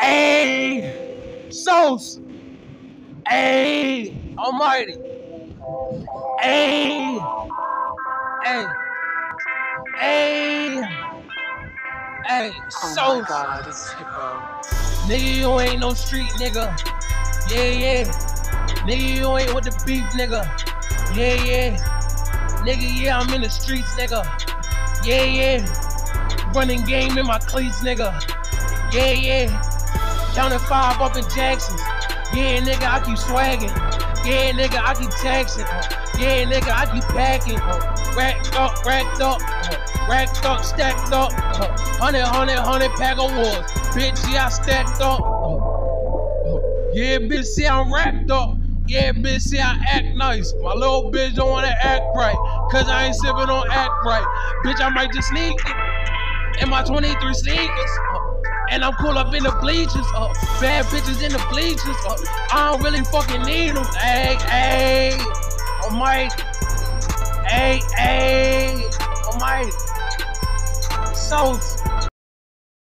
Hey, Sauce. Hey, Almighty. Hey, hey, hey, hey, Oh Sauce. my god, it's hippo. Nigga, you ain't no street nigga. Yeah, yeah. Nigga, you ain't with the beef nigga. Yeah, yeah. Nigga, yeah, I'm in the streets nigga. Yeah, yeah. Running game in my cleats nigga. Yeah, yeah. Counting five up in Jackson. Yeah, nigga, I keep swagging. Yeah, nigga, I keep taxing. Yeah, nigga, I keep packing. Racked up, racked up. Racked up, stacked up. Hundred, hundred, hundred pack of wars. Bitch, yeah, I stacked up. Yeah, bitch, see I'm racked up. Yeah, bitch, see I act nice. My little bitch don't wanna act right. Cause I ain't sipping on act right. Bitch, I might just sneak it. In my 23 sneakers. uh, And I'm cool up in the bleachers. Uh, bad bitches in the bleachers. Uh, I don't really fucking need them. Hey, hey. Oh my. Hey, hey. Oh my. Sauce.